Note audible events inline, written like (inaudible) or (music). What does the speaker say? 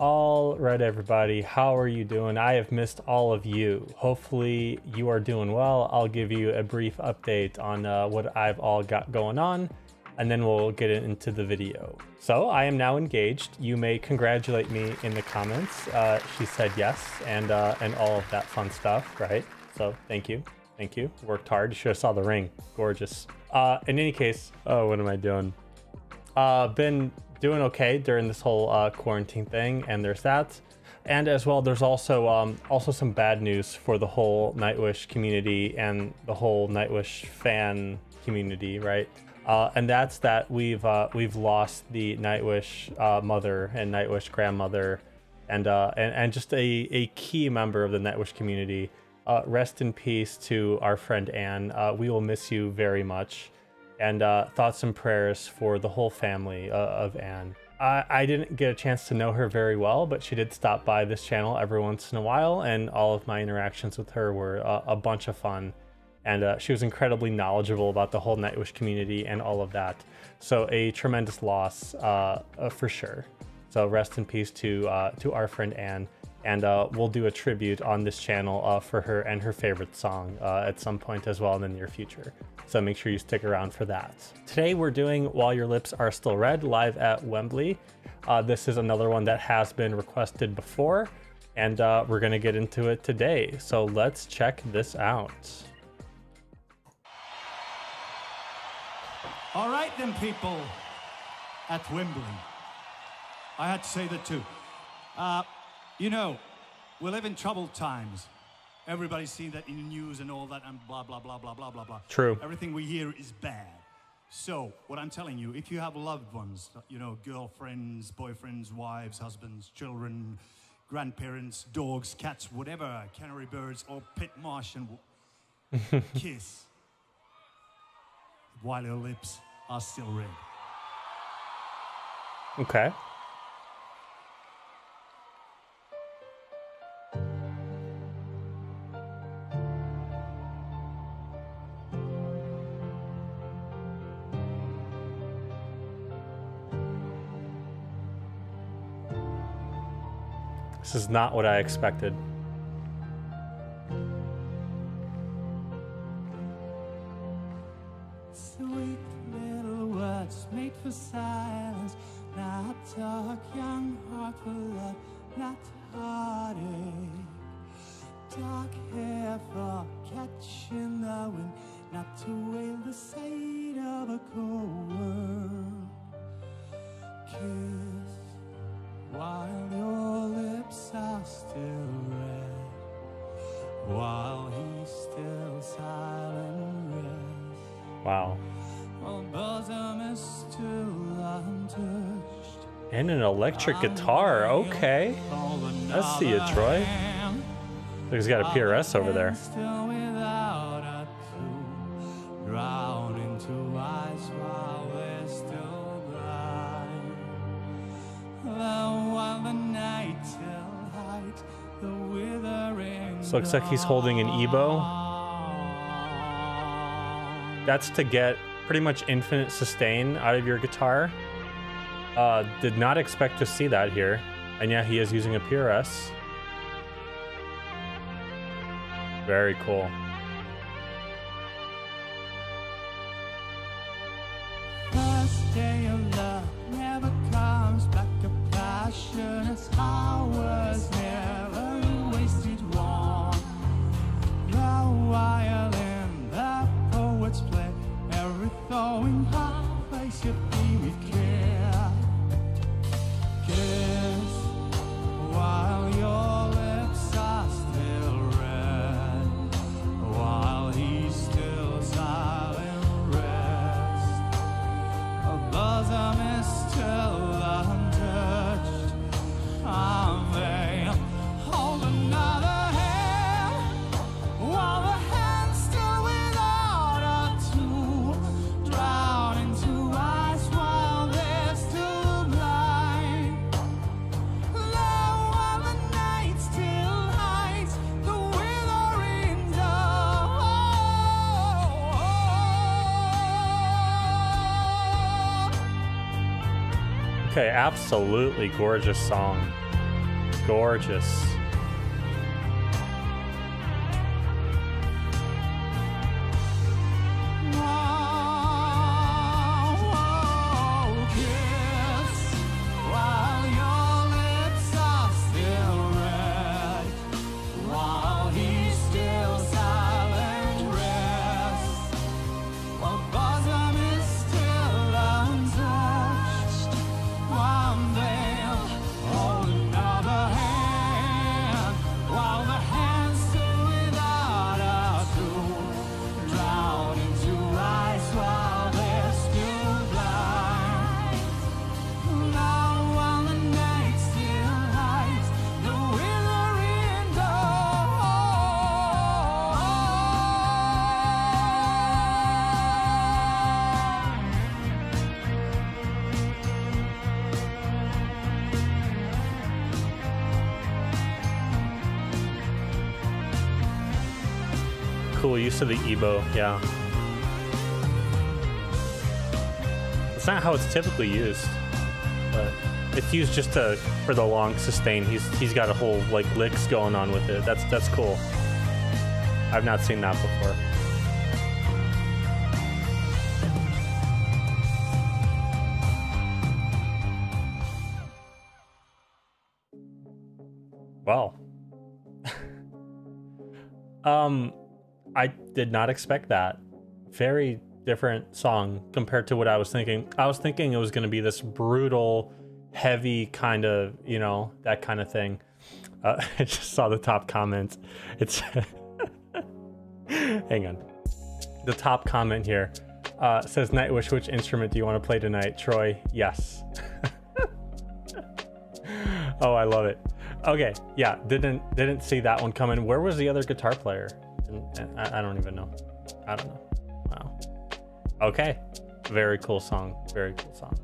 All right, everybody, how are you doing? I have missed all of you. Hopefully, you are doing well. I'll give you a brief update on uh, what I've all got going on, and then we'll get into the video. So, I am now engaged. You may congratulate me in the comments. Uh, she said yes, and uh, and all of that fun stuff, right? So, thank you. Thank you. Worked hard. You should have saw the ring. Gorgeous. Uh, in any case, oh, what am I doing? Uh, been doing okay during this whole uh, quarantine thing, and there's that. And as well, there's also um, also some bad news for the whole Nightwish community and the whole Nightwish fan community, right? Uh, and that's that we've uh, we've lost the Nightwish uh, mother and Nightwish grandmother, and uh, and and just a, a key member of the Nightwish community. Uh, rest in peace to our friend Anne. Uh, we will miss you very much and uh, thoughts and prayers for the whole family uh, of Anne. I, I didn't get a chance to know her very well, but she did stop by this channel every once in a while, and all of my interactions with her were uh, a bunch of fun. And uh, she was incredibly knowledgeable about the whole Nightwish community and all of that. So a tremendous loss uh, uh, for sure. So rest in peace to to our friend Anne and uh, we'll do a tribute on this channel uh, for her and her favorite song uh, at some point as well in the near future. So make sure you stick around for that. Today we're doing While Your Lips Are Still Red live at Wembley. Uh, this is another one that has been requested before, and uh, we're gonna get into it today. So let's check this out. All right then, people at Wembley. I had to say that too. You know, we live in troubled times. Everybody's seen that in the news and all that and blah, blah, blah, blah, blah, blah, blah. True. Everything we hear is bad. So, what I'm telling you, if you have loved ones, you know, girlfriends, boyfriends, wives, husbands, children, grandparents, dogs, cats, whatever, canary birds, or pet Martian, (laughs) kiss while your lips are still red. Okay. This is not what I expected. Sweet little words made for silence. Not talk, young heart And an electric guitar. Okay. I see it, Troy. Look, he's got a PRS over there. So looks like he's holding an EBow. That's to get pretty much infinite sustain out of your guitar. Uh, did not expect to see that here. And yeah, he is using a PRS. Very cool. Day Okay, absolutely gorgeous song. Gorgeous. Cool use of the EBow, yeah. It's not how it's typically used, but it's used just to for the long sustain. He's he's got a whole like licks going on with it. That's that's cool. I've not seen that before. Wow. (laughs) um I did not expect that. Very different song compared to what I was thinking. I was thinking it was going to be this brutal, heavy kind of, you know, that kind of thing. Uh, (laughs) I just saw the top comments. It's (laughs) hang on. The top comment here uh, says, "Nightwish, which instrument do you want to play tonight?" Troy, yes. (laughs) oh, I love it. Okay, yeah, didn't didn't see that one coming. Where was the other guitar player? I, I don't even know. I don't know. Wow. Okay. Very cool song. Very cool song.